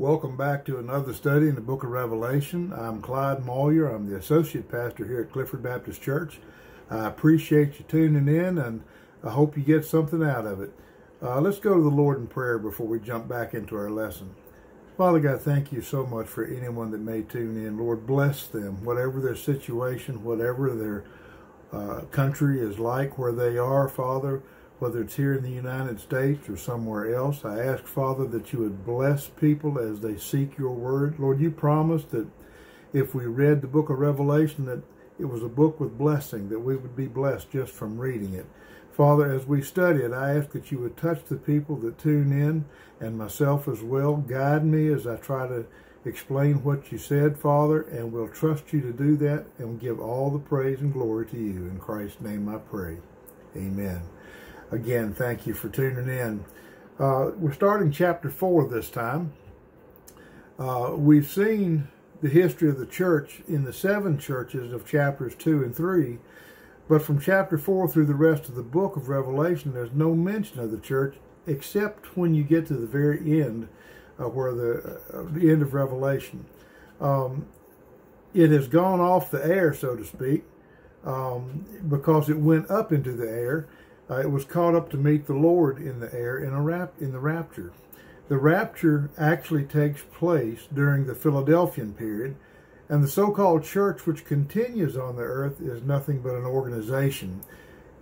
Welcome back to another study in the book of Revelation. I'm Clyde Mawyer. I'm the associate pastor here at Clifford Baptist Church. I appreciate you tuning in and I hope you get something out of it. Uh, let's go to the Lord in prayer before we jump back into our lesson. Father God, thank you so much for anyone that may tune in. Lord, bless them, whatever their situation, whatever their uh, country is like, where they are, Father whether it's here in the United States or somewhere else. I ask, Father, that you would bless people as they seek your word. Lord, you promised that if we read the book of Revelation, that it was a book with blessing, that we would be blessed just from reading it. Father, as we study it, I ask that you would touch the people that tune in and myself as well. Guide me as I try to explain what you said, Father, and we'll trust you to do that and give all the praise and glory to you. In Christ's name I pray. Amen. Again, thank you for tuning in. Uh, we're starting chapter 4 this time. Uh, we've seen the history of the church in the seven churches of chapters 2 and 3, but from chapter 4 through the rest of the book of Revelation, there's no mention of the church except when you get to the very end, uh, where the, uh, the end of Revelation. Um, it has gone off the air, so to speak, um, because it went up into the air uh, it was caught up to meet the Lord in the air in a rap in the rapture. The rapture actually takes place during the Philadelphian period, and the so-called church which continues on the earth is nothing but an organization.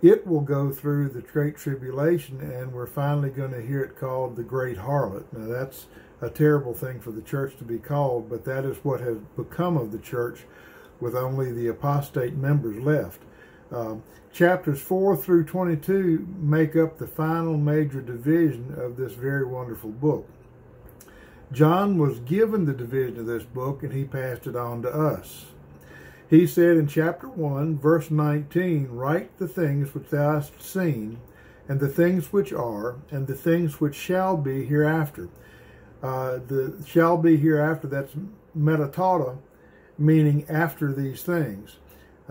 It will go through the Great Tribulation, and we're finally going to hear it called the Great Harlot. Now, that's a terrible thing for the church to be called, but that is what has become of the church with only the apostate members left. Um, chapters 4 through 22 make up the final major division of this very wonderful book. John was given the division of this book and he passed it on to us. He said in chapter 1, verse 19, Write the things which thou hast seen, and the things which are, and the things which shall be hereafter. Uh, the shall be hereafter, that's metatauta, meaning after these things.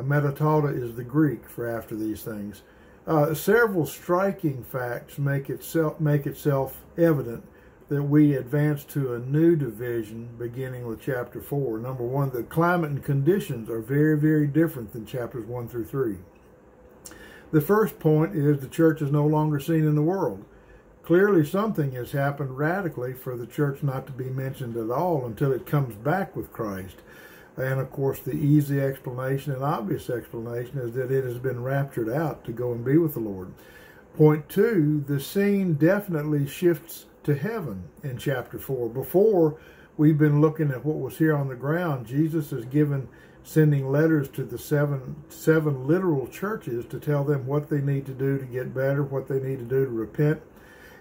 Metatauta is the Greek for after these things. Uh, several striking facts make itself make itself evident that we advance to a new division beginning with chapter 4. Number one, the climate and conditions are very, very different than chapters 1 through 3. The first point is the church is no longer seen in the world. Clearly, something has happened radically for the church not to be mentioned at all until it comes back with Christ. And of course, the easy explanation and obvious explanation is that it has been raptured out to go and be with the Lord. Point two, the scene definitely shifts to heaven in chapter four. Before, we've been looking at what was here on the ground. Jesus is given sending letters to the seven seven literal churches to tell them what they need to do to get better, what they need to do to repent.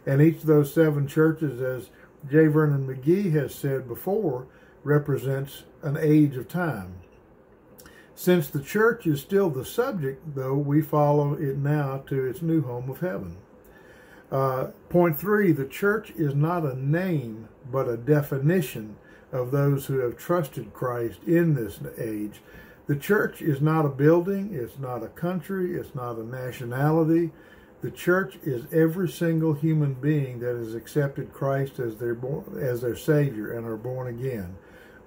And each of those seven churches, as J. Vernon McGee has said before, represents an age of time. Since the church is still the subject, though, we follow it now to its new home of heaven. Uh, point three, the church is not a name, but a definition of those who have trusted Christ in this age. The church is not a building, it's not a country, it's not a nationality. The church is every single human being that has accepted Christ as their, as their Savior and are born again.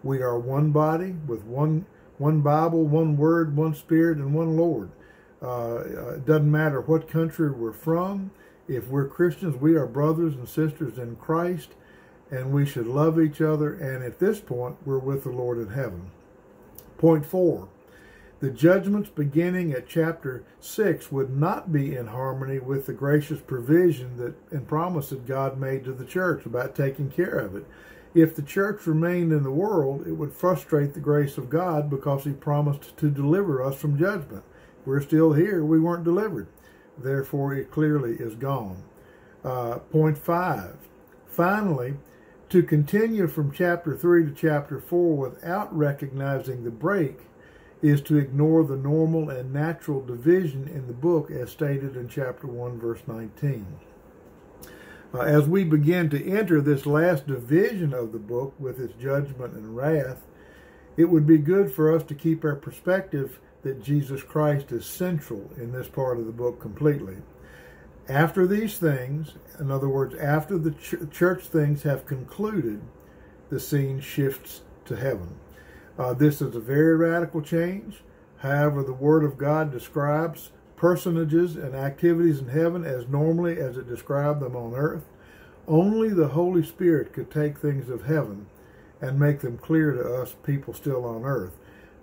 We are one body with one one Bible, one Word, one Spirit, and one Lord. Uh, it doesn't matter what country we're from. If we're Christians, we are brothers and sisters in Christ, and we should love each other. And at this point, we're with the Lord in heaven. Point four. The judgments beginning at chapter 6 would not be in harmony with the gracious provision that and promise that God made to the church about taking care of it. If the church remained in the world, it would frustrate the grace of God because he promised to deliver us from judgment. We're still here. We weren't delivered. Therefore, it clearly is gone. Uh, point five. Finally, to continue from chapter 3 to chapter 4 without recognizing the break is to ignore the normal and natural division in the book as stated in chapter 1, verse 19. Uh, as we begin to enter this last division of the book with its judgment and wrath, it would be good for us to keep our perspective that Jesus Christ is central in this part of the book completely. After these things, in other words, after the ch church things have concluded, the scene shifts to heaven. Uh, this is a very radical change. However, the Word of God describes personages and activities in heaven as normally as it described them on earth. Only the Holy Spirit could take things of heaven and make them clear to us people still on earth.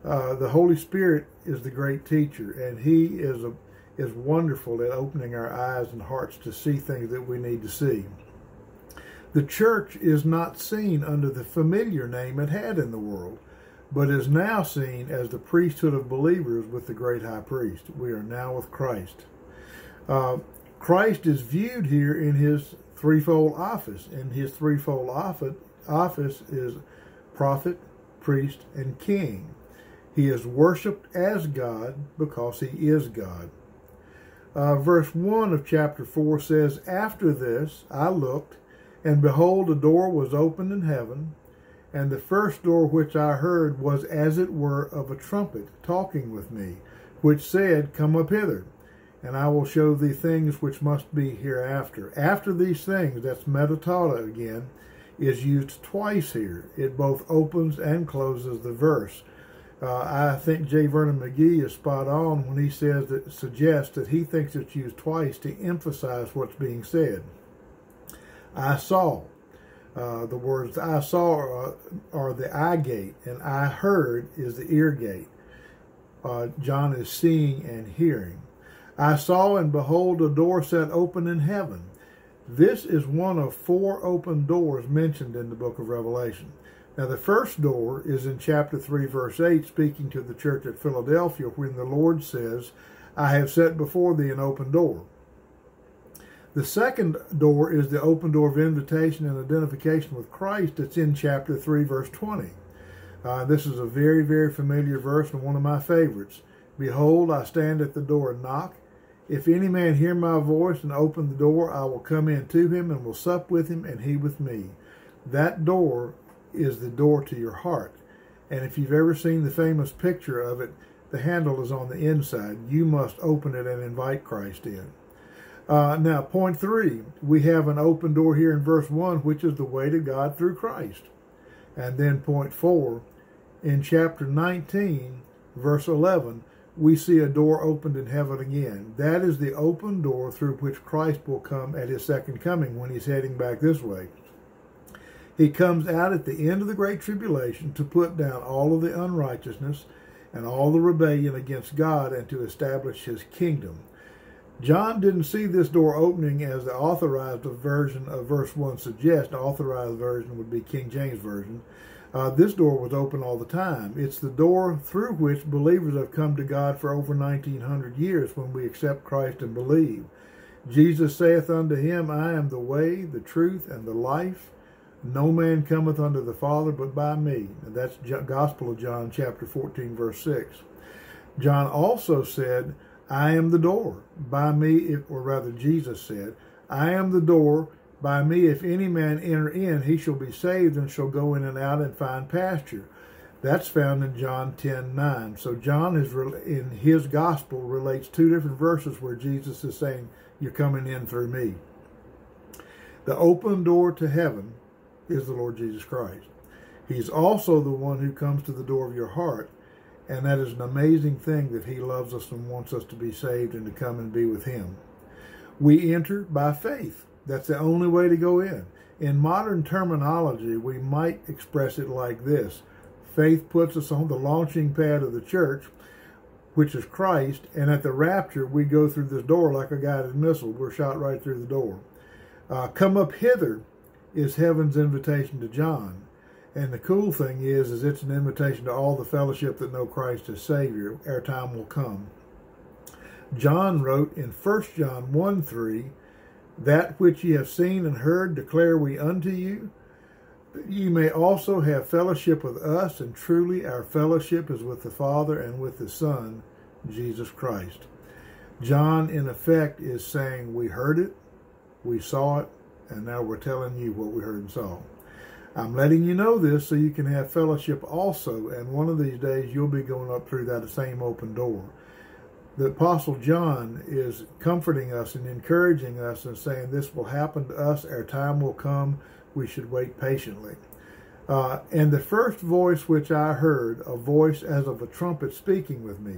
Uh, the Holy Spirit is the great teacher, and He is a, is wonderful at opening our eyes and hearts to see things that we need to see. The church is not seen under the familiar name it had in the world, but is now seen as the priesthood of believers with the great high priest. We are now with Christ. Uh, Christ is viewed here in his threefold office, and his threefold office, office is prophet, priest, and king. He is worshiped as God because he is God. Uh, verse 1 of chapter 4 says, After this I looked, and behold, a door was opened in heaven, and the first door which I heard was as it were of a trumpet talking with me, which said, Come up hither, and I will show thee things which must be hereafter. After these things, that's metatauta again, is used twice here. It both opens and closes the verse. Uh, I think J. Vernon McGee is spot on when he says that suggests that he thinks it's used twice to emphasize what's being said. I saw. Uh, the words I saw are, are, the eye gate, and I heard is the ear gate. Uh, John is seeing and hearing. I saw and behold a door set open in heaven. This is one of four open doors mentioned in the book of Revelation. Now, the first door is in chapter 3, verse 8, speaking to the church at Philadelphia, when the Lord says, I have set before thee an open door. The second door is the open door of invitation and identification with Christ that's in chapter 3, verse 20. Uh, this is a very, very familiar verse and one of my favorites. Behold, I stand at the door and knock. If any man hear my voice and open the door, I will come in to him and will sup with him and he with me. That door is the door to your heart. And if you've ever seen the famous picture of it, the handle is on the inside. You must open it and invite Christ in. Uh, now, point three, we have an open door here in verse 1, which is the way to God through Christ. And then point four, in chapter 19, verse 11, we see a door opened in heaven again. That is the open door through which Christ will come at his second coming when he's heading back this way. He comes out at the end of the Great Tribulation to put down all of the unrighteousness and all the rebellion against God and to establish his kingdom. John didn't see this door opening as the authorized version of verse 1 suggests. The authorized version would be King James Version. Uh, this door was open all the time. It's the door through which believers have come to God for over 1900 years when we accept Christ and believe. Jesus saith unto him, I am the way, the truth, and the life. No man cometh unto the Father but by me. And that's Gospel of John chapter 14 verse 6. John also said, I am the door. By me, if, or rather Jesus said, I am the door. By me, if any man enter in, he shall be saved and shall go in and out and find pasture. That's found in John 10, 9. So John is in his gospel relates two different verses where Jesus is saying, you're coming in through me. The open door to heaven is the Lord Jesus Christ. He's also the one who comes to the door of your heart. And that is an amazing thing that he loves us and wants us to be saved and to come and be with him. We enter by faith. That's the only way to go in. In modern terminology, we might express it like this. Faith puts us on the launching pad of the church, which is Christ, and at the rapture, we go through this door like a guided missile. We're shot right through the door. Uh, come up hither is heaven's invitation to John. And the cool thing is, is it's an invitation to all the fellowship that know Christ as Savior. Our time will come. John wrote in 1 John 1 3, That which ye have seen and heard declare we unto you. That ye may also have fellowship with us, and truly our fellowship is with the Father and with the Son, Jesus Christ. John, in effect, is saying, We heard it, we saw it, and now we're telling you what we heard and saw. I'm letting you know this so you can have fellowship also, and one of these days you'll be going up through that same open door. The Apostle John is comforting us and encouraging us and saying this will happen to us, our time will come, we should wait patiently. Uh, and the first voice which I heard, a voice as of a trumpet speaking with me.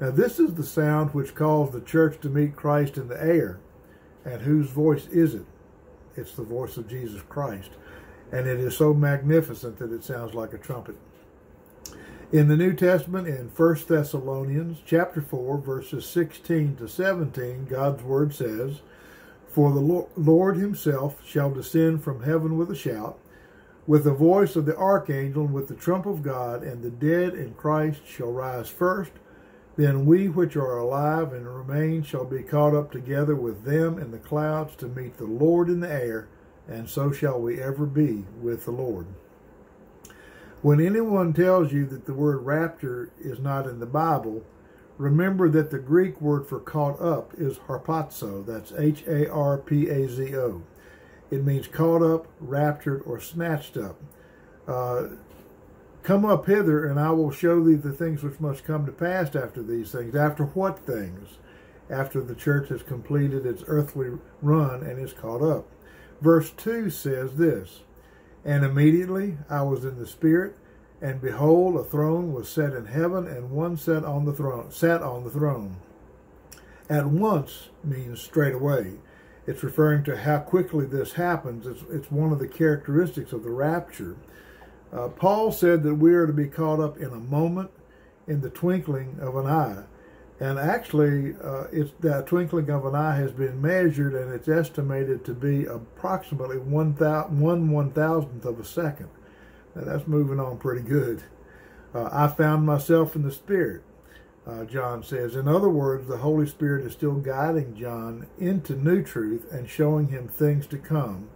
Now, this is the sound which calls the church to meet Christ in the air. And whose voice is it? It's the voice of Jesus Christ. And it is so magnificent that it sounds like a trumpet. In the New Testament, in 1 Thessalonians chapter 4, verses 16 to 17, God's word says, For the Lord himself shall descend from heaven with a shout, with the voice of the archangel and with the trump of God, and the dead in Christ shall rise first. Then we which are alive and remain shall be caught up together with them in the clouds to meet the Lord in the air, and so shall we ever be with the Lord. When anyone tells you that the word rapture is not in the Bible, remember that the Greek word for caught up is harpazo. That's H A R P A Z O. It means caught up, raptured, or snatched up. Uh, come up hither, and I will show thee the things which must come to pass after these things. After what things? After the church has completed its earthly run and is caught up. Verse 2 says this And immediately I was in the Spirit, and behold, a throne was set in heaven, and one sat on the throne. Sat on the throne. At once means straight away. It's referring to how quickly this happens. It's, it's one of the characteristics of the rapture. Uh, Paul said that we are to be caught up in a moment, in the twinkling of an eye. And actually, uh, it's that twinkling of an eye has been measured, and it's estimated to be approximately one, one one thousandth of a second. Now, that's moving on pretty good. Uh, I found myself in the Spirit uh, John says. In other words, the Holy Spirit is still guiding John into new truth and showing him things to come.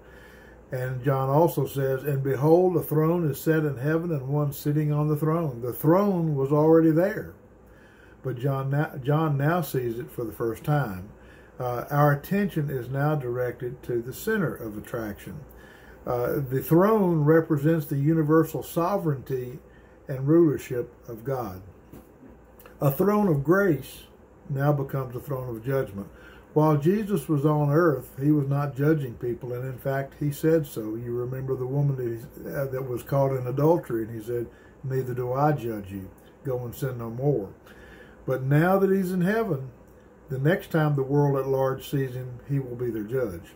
And John also says, And behold, a throne is set in heaven and one sitting on the throne. The throne was already there. But John now, John now sees it for the first time. Uh, our attention is now directed to the center of attraction. Uh, the throne represents the universal sovereignty and rulership of God. A throne of grace now becomes a throne of judgment. While Jesus was on earth, he was not judging people, and in fact, he said so. You remember the woman that, uh, that was caught in adultery, and he said, Neither do I judge you. Go and sin no more. But now that he's in heaven, the next time the world at large sees him, he will be their judge.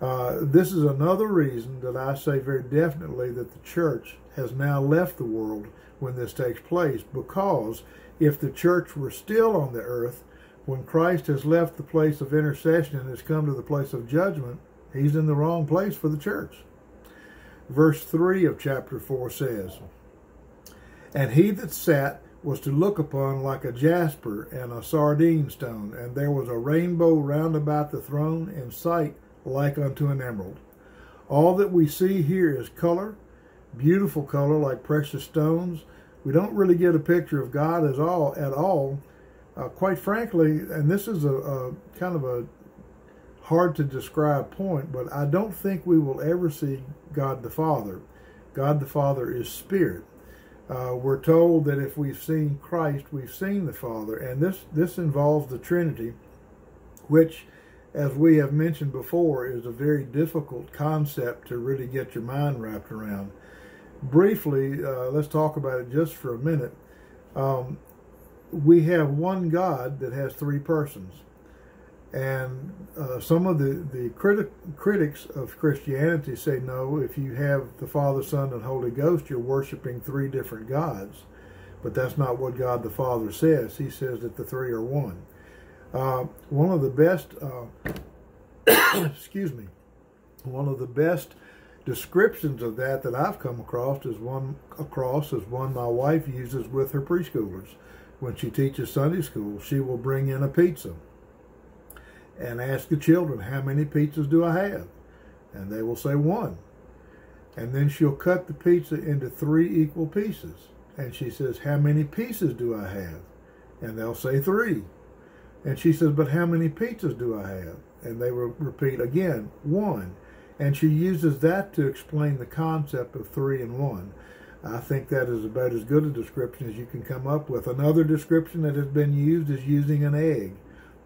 Uh, this is another reason that I say very definitely that the church has now left the world when this takes place because if the church were still on the earth, when Christ has left the place of intercession and has come to the place of judgment, he's in the wrong place for the church. Verse 3 of chapter 4 says, And he that sat was to look upon like a jasper and a sardine stone, and there was a rainbow round about the throne in sight like unto an emerald. All that we see here is color, beautiful color like precious stones, we don't really get a picture of God as all at all. Uh, quite frankly, and this is a, a kind of a hard to describe point, but I don't think we will ever see God the Father. God the Father is spirit. Uh, we're told that if we've seen Christ, we've seen the Father, and this this involves the Trinity, which, as we have mentioned before, is a very difficult concept to really get your mind wrapped around briefly, uh, let's talk about it just for a minute. Um, we have one God that has three persons. And uh, some of the, the criti critics of Christianity say, no, if you have the Father, Son, and Holy Ghost, you're worshiping three different gods. But that's not what God the Father says. He says that the three are one. Uh, one of the best, uh, excuse me, one of the best descriptions of that that I've come across is one across is one my wife uses with her preschoolers. When she teaches Sunday school, she will bring in a pizza and ask the children, how many pizzas do I have? And they will say one. And then she'll cut the pizza into three equal pieces. And she says, how many pieces do I have? And they'll say three. And she says, but how many pizzas do I have? And they will repeat again, one. And she uses that to explain the concept of three and one. I think that is about as good a description as you can come up with. Another description that has been used is using an egg.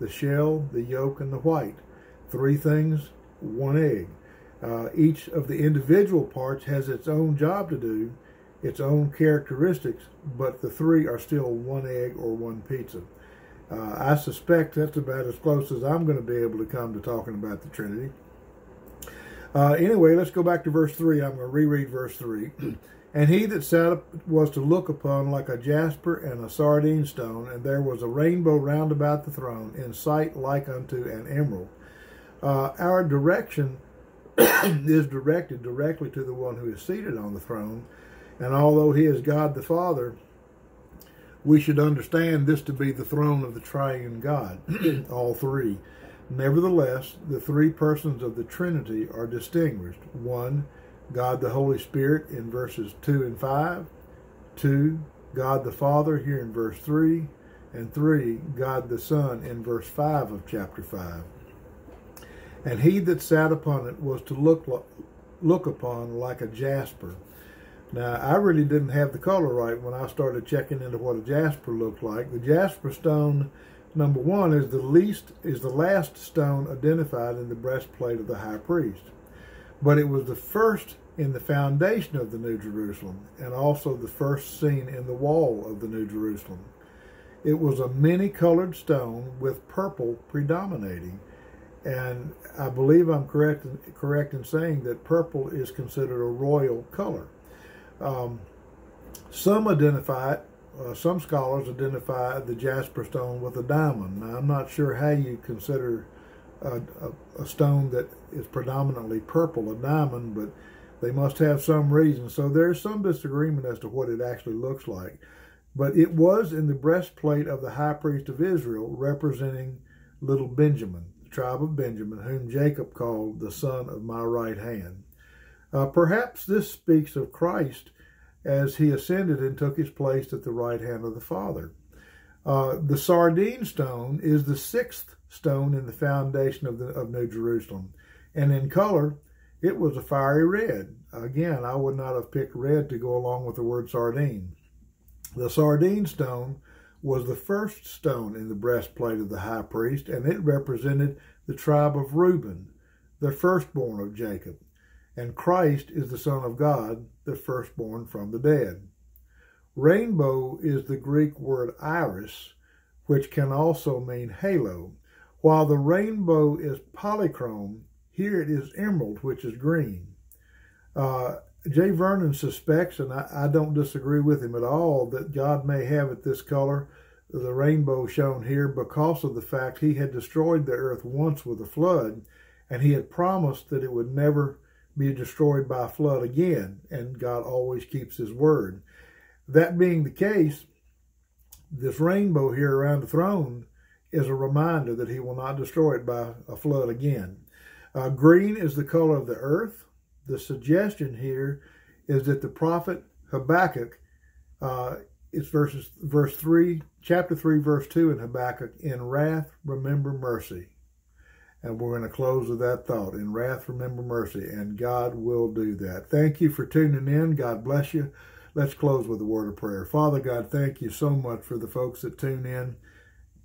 The shell, the yolk, and the white. Three things, one egg. Uh, each of the individual parts has its own job to do, its own characteristics, but the three are still one egg or one pizza. Uh, I suspect that's about as close as I'm going to be able to come to talking about the Trinity. Uh, anyway, let's go back to verse 3. I'm going to reread verse 3. and he that sat up was to look upon like a jasper and a sardine stone, and there was a rainbow round about the throne, in sight like unto an emerald. Uh, our direction is directed directly to the one who is seated on the throne, and although he is God the Father, we should understand this to be the throne of the triune God, all three. Nevertheless, the three persons of the Trinity are distinguished. One, God the Holy Spirit in verses 2 and 5. Two, God the Father here in verse 3. And three, God the Son in verse 5 of chapter 5. And he that sat upon it was to look, look upon like a jasper now, I really didn't have the color right when I started checking into what a jasper looked like. The jasper stone, number one, is the least is the last stone identified in the breastplate of the high priest. But it was the first in the foundation of the New Jerusalem, and also the first seen in the wall of the New Jerusalem. It was a many-colored stone with purple predominating. And I believe I'm correct, correct in saying that purple is considered a royal color. Um, some identify it, uh, some scholars identify the jasper stone with a diamond. Now, I'm not sure how you consider a, a, a, stone that is predominantly purple a diamond, but they must have some reason. So there's some disagreement as to what it actually looks like. But it was in the breastplate of the high priest of Israel, representing little Benjamin, the tribe of Benjamin, whom Jacob called the son of my right hand. Uh, perhaps this speaks of Christ as he ascended and took his place at the right hand of the Father. Uh, the sardine stone is the sixth stone in the foundation of, the, of New Jerusalem. And in color, it was a fiery red. Again, I would not have picked red to go along with the word sardine. The sardine stone was the first stone in the breastplate of the high priest, and it represented the tribe of Reuben, the firstborn of Jacob and Christ is the Son of God, the firstborn from the dead. Rainbow is the Greek word iris, which can also mean halo. While the rainbow is polychrome, here it is emerald, which is green. Uh, J. Vernon suspects, and I, I, don't disagree with him at all, that God may have it this color, the rainbow shown here, because of the fact he had destroyed the earth once with a flood, and he had promised that it would never be destroyed by flood again, and God always keeps his word. That being the case, this rainbow here around the throne is a reminder that he will not destroy it by a flood again. Uh, green is the color of the earth. The suggestion here is that the prophet Habakkuk, uh, it's verses, verse 3, chapter 3, verse 2 in Habakkuk, in wrath remember mercy. And we're going to close with that thought. In wrath, remember mercy, and God will do that. Thank you for tuning in. God bless you. Let's close with a word of prayer. Father God, thank you so much for the folks that tune in.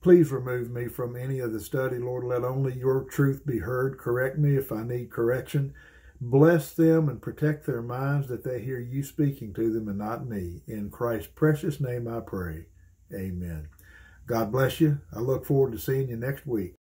Please remove me from any of the study, Lord. Let only your truth be heard. Correct me if I need correction. Bless them and protect their minds that they hear you speaking to them and not me. In Christ's precious name I pray. Amen. God bless you. I look forward to seeing you next week.